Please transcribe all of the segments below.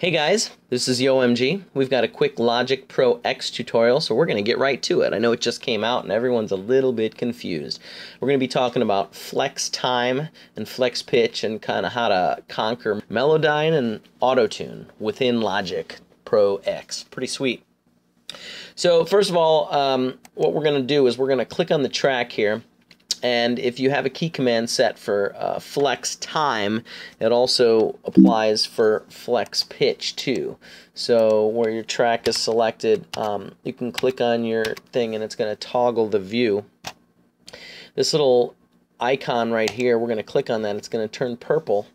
Hey guys, this is YoMG. We've got a quick Logic Pro X tutorial, so we're going to get right to it. I know it just came out and everyone's a little bit confused. We're going to be talking about flex time and flex pitch and kind of how to conquer Melodyne and Auto-Tune within Logic Pro X. Pretty sweet. So first of all, um, what we're going to do is we're going to click on the track here and if you have a key command set for uh, flex time, it also applies for flex pitch too. So where your track is selected, um, you can click on your thing and it's going to toggle the view. This little icon right here, we're going to click on that. It's going to turn purple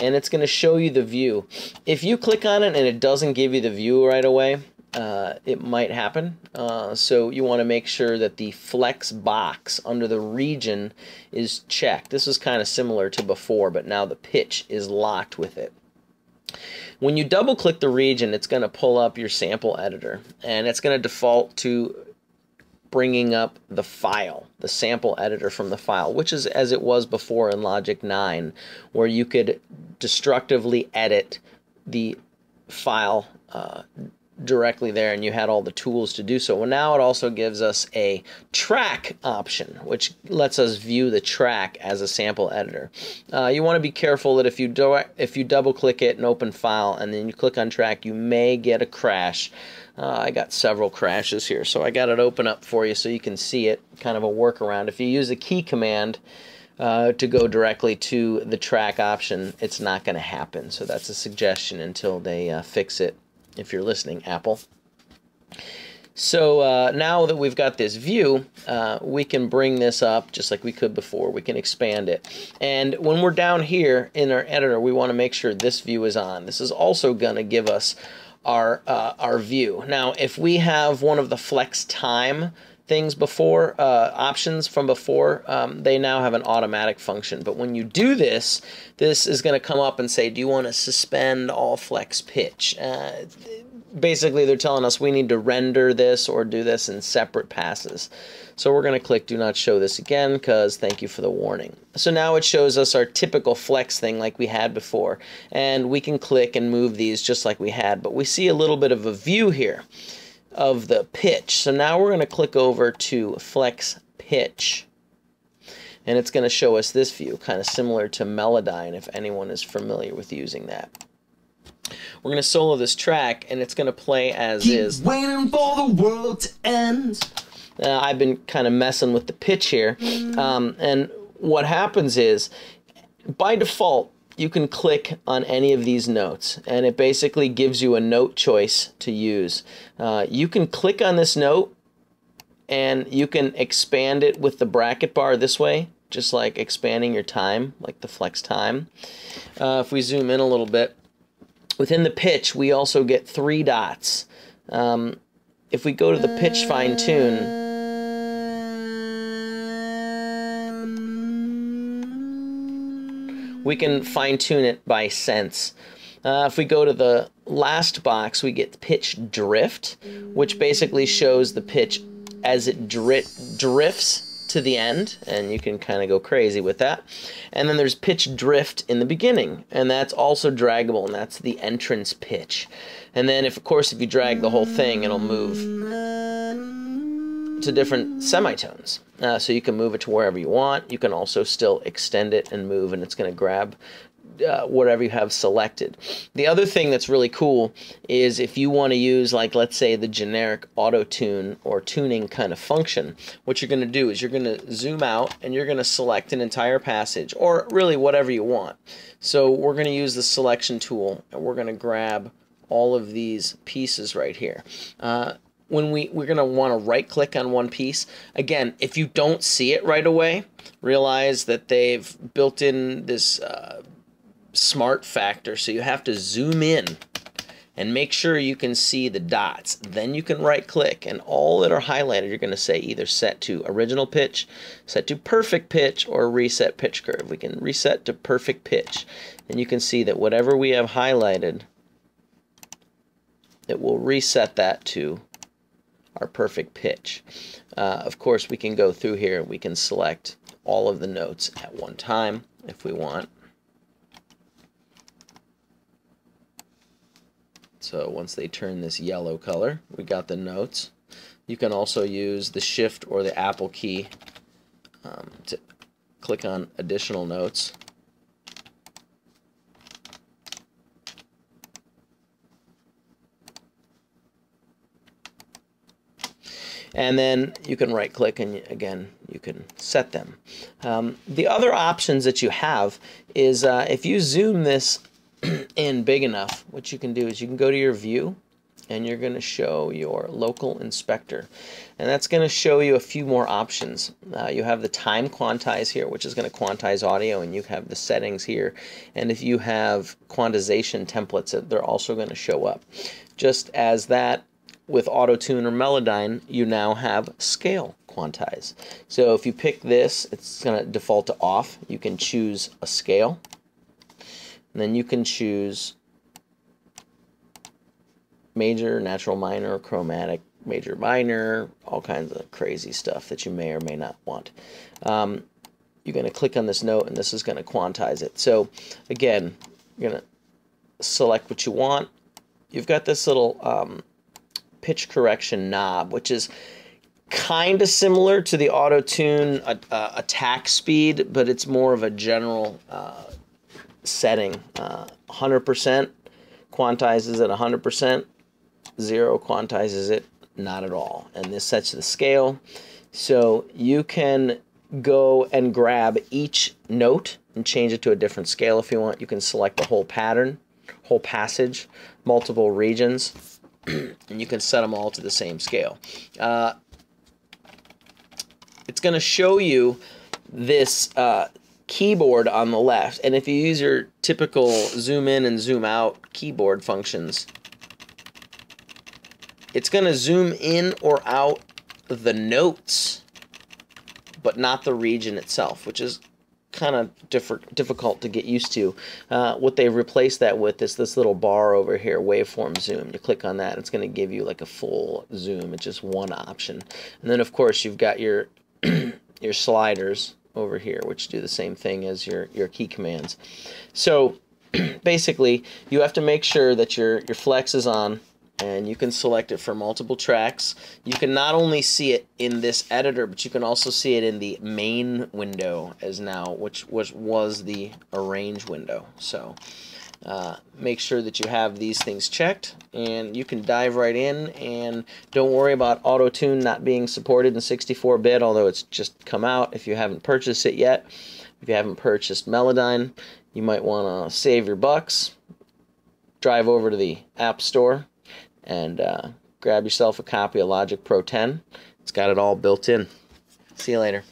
and it's going to show you the view. If you click on it and it doesn't give you the view right away, uh, it might happen. Uh, so you want to make sure that the flex box under the region is checked. This is kind of similar to before, but now the pitch is locked with it. When you double click the region, it's going to pull up your sample editor, and it's going to default to bringing up the file, the sample editor from the file, which is as it was before in Logic 9, where you could destructively edit the file uh, directly there and you had all the tools to do so. Well, now it also gives us a track option, which lets us view the track as a sample editor. Uh, you want to be careful that if you do if you double click it and open file and then you click on track, you may get a crash. Uh, I got several crashes here, so I got it open up for you so you can see it, kind of a workaround. If you use the key command, uh, to go directly to the track option, it's not going to happen. So that's a suggestion until they uh, fix it if you're listening, Apple. So uh, now that we've got this view, uh, we can bring this up just like we could before. We can expand it. And when we're down here in our editor, we want to make sure this view is on. This is also going to give us our, uh, our view. Now, if we have one of the flex time things before, uh, options from before, um, they now have an automatic function. But when you do this, this is going to come up and say, do you want to suspend all flex pitch? Uh, basically, they're telling us we need to render this or do this in separate passes. So we're going to click do not show this again because thank you for the warning. So now it shows us our typical flex thing like we had before. And we can click and move these just like we had. But we see a little bit of a view here of the pitch. So now we're going to click over to flex pitch and it's going to show us this view, kind of similar to Melodyne if anyone is familiar with using that. We're going to solo this track and it's going to play as Keep is. waiting for the world to end. Uh, I've been kind of messing with the pitch here. Um, and what happens is, by default, you can click on any of these notes and it basically gives you a note choice to use. Uh, you can click on this note and you can expand it with the bracket bar this way just like expanding your time like the flex time. Uh, if we zoom in a little bit within the pitch we also get three dots. Um, if we go to the pitch fine tune we can fine tune it by cents. Uh, if we go to the last box, we get pitch drift, which basically shows the pitch as it dri drifts to the end, and you can kind of go crazy with that. And then there's pitch drift in the beginning, and that's also draggable, and that's the entrance pitch. And then, if of course, if you drag the whole thing, it'll move to different semitones. Uh, so you can move it to wherever you want. You can also still extend it and move, and it's going to grab uh, whatever you have selected. The other thing that's really cool is if you want to use, like, let's say the generic auto tune or tuning kind of function, what you're going to do is you're going to zoom out and you're going to select an entire passage or really whatever you want. So we're going to use the selection tool and we're going to grab all of these pieces right here. Uh, when we, we're going to want to right click on one piece. Again, if you don't see it right away, realize that they've built in this uh, smart factor, so you have to zoom in and make sure you can see the dots. Then you can right click and all that are highlighted you're going to say either set to original pitch, set to perfect pitch, or reset pitch curve. We can reset to perfect pitch and you can see that whatever we have highlighted it will reset that to our perfect pitch. Uh, of course, we can go through here and we can select all of the notes at one time if we want. So once they turn this yellow color, we got the notes. You can also use the shift or the Apple key um, to click on additional notes. And then you can right click and again you can set them. Um, the other options that you have is uh, if you zoom this in big enough, what you can do is you can go to your view and you're going to show your local inspector. And that's going to show you a few more options. Uh, you have the time quantize here, which is going to quantize audio, and you have the settings here. And if you have quantization templates, they're also going to show up. Just as that with AutoTune or Melodyne, you now have scale quantize. So if you pick this, it's going to default to off. You can choose a scale. And then you can choose major, natural minor, chromatic, major minor, all kinds of crazy stuff that you may or may not want. Um, you're going to click on this note and this is going to quantize it. So again, you're going to select what you want. You've got this little um, pitch correction knob, which is kind of similar to the auto tune uh, uh, attack speed, but it's more of a general uh, setting. 100% uh, quantizes at 100%, zero quantizes it not at all. And this sets the scale. So you can go and grab each note and change it to a different scale if you want. You can select the whole pattern, whole passage, multiple regions and you can set them all to the same scale. Uh, it's going to show you this uh, keyboard on the left, and if you use your typical zoom in and zoom out keyboard functions, it's going to zoom in or out the notes, but not the region itself, which is kind of difficult to get used to. Uh, what they've replaced that with is this little bar over here, waveform zoom. You click on that, it's going to give you like a full zoom. It's just one option. And then of course you've got your your sliders over here, which do the same thing as your your key commands. So basically, you have to make sure that your your flex is on and you can select it for multiple tracks. You can not only see it in this editor, but you can also see it in the main window as now, which was, was the arrange window. So uh, make sure that you have these things checked and you can dive right in and don't worry about auto tune not being supported in 64-bit, although it's just come out if you haven't purchased it yet. If you haven't purchased Melodyne, you might want to save your bucks, drive over to the App Store, and uh, grab yourself a copy of Logic Pro 10. It's got it all built in. See you later.